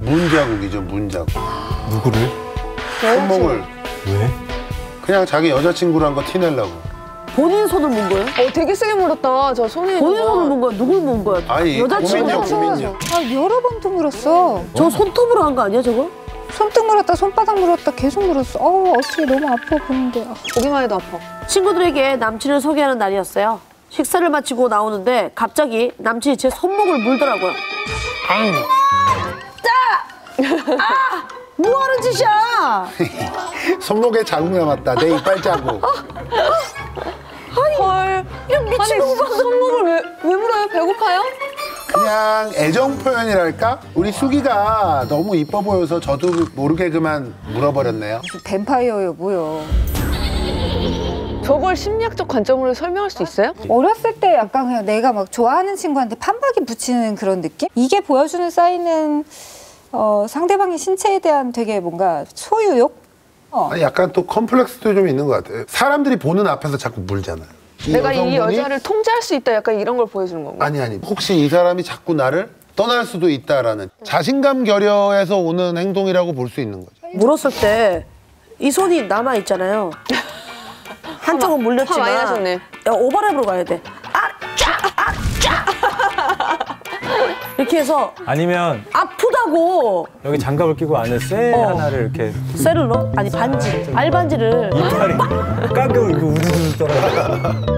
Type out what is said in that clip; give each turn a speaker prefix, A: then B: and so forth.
A: 문자국이죠, 문자국.
B: 누구를?
A: 손목을
B: 왜?
A: 그냥 자기 여자친구란 거 티내려고.
C: 본인 손을 문 거예요?
D: 어, 되게 세게 물었다. 저 손에.
C: 본인. 손을 문 거야? 누굴 문 거야?
A: 아니,
C: 여자친구.
A: 고민요, 고민요.
E: 아 여러 번도 물었어.
C: 저 손톱으로 한 거 아니야 저거?
E: 손등 물었다, 손바닥 물었다, 계속 물었어. 어 어떻게 너무 아파 보는데. 아,
D: 보기만 해도 아파.
C: 친구들에게 남친을 소개하는 날이었어요. 식사를 마치고 나오는데 갑자기 남친이 제 손목을 물더라고요. 짜! 아! 뭐 하는 짓이야?
A: 손목에 자국 남았다. 내 이빨 자국.
D: 헐.
C: 이런 미친
D: 아니, 손목을 왜, 왜 물어요? 배고파요?
A: 그냥 애정 표현이랄까? 우리 수기가 너무 이뻐 보여서 저도 모르게 그만 물어버렸네요.
E: 무슨 뱀파이어예요, 뭐요.
D: 저걸 심리학적 관점으로 설명할 수 있어요?
E: 어렸을 때 약간 그냥 내가 막 좋아하는 친구한테 판박이 붙이는 그런 느낌? 이게 보여주는 사인은 어, 상대방의 신체에 대한 되게 뭔가 소유욕? 어.
A: 아니, 약간 또 컴플렉스도 좀 있는 것 같아요. 사람들이 보는 앞에서 자꾸 물잖아요.
D: 내가 이
A: 여성분이
D: 여자를 통제할 수 있다. 약간 이런 걸 보여주는 건가?
A: 아니 아니 혹시 이 사람이 자꾸 나를 떠날 수도 있다라는 자신감 결여에서 오는 행동이라고 볼 수 있는 거죠.
C: 물었을 때 이 손이 남아 있잖아요. 한쪽은 물렸지만
D: 화 많이 나셨네.
C: 야, 오버랩으로 가야 돼. 아, 쫙, 아, 쫙. 이렇게 해서
B: 아니면
C: 아프다고
B: 여기 장갑을 끼고 안에 쇠
C: 어.
B: 하나를 이렇게
C: 쇠를 넣어? 아니 반지, 알반지를
B: 이빨이 깎고 이거 우두두 떨어져.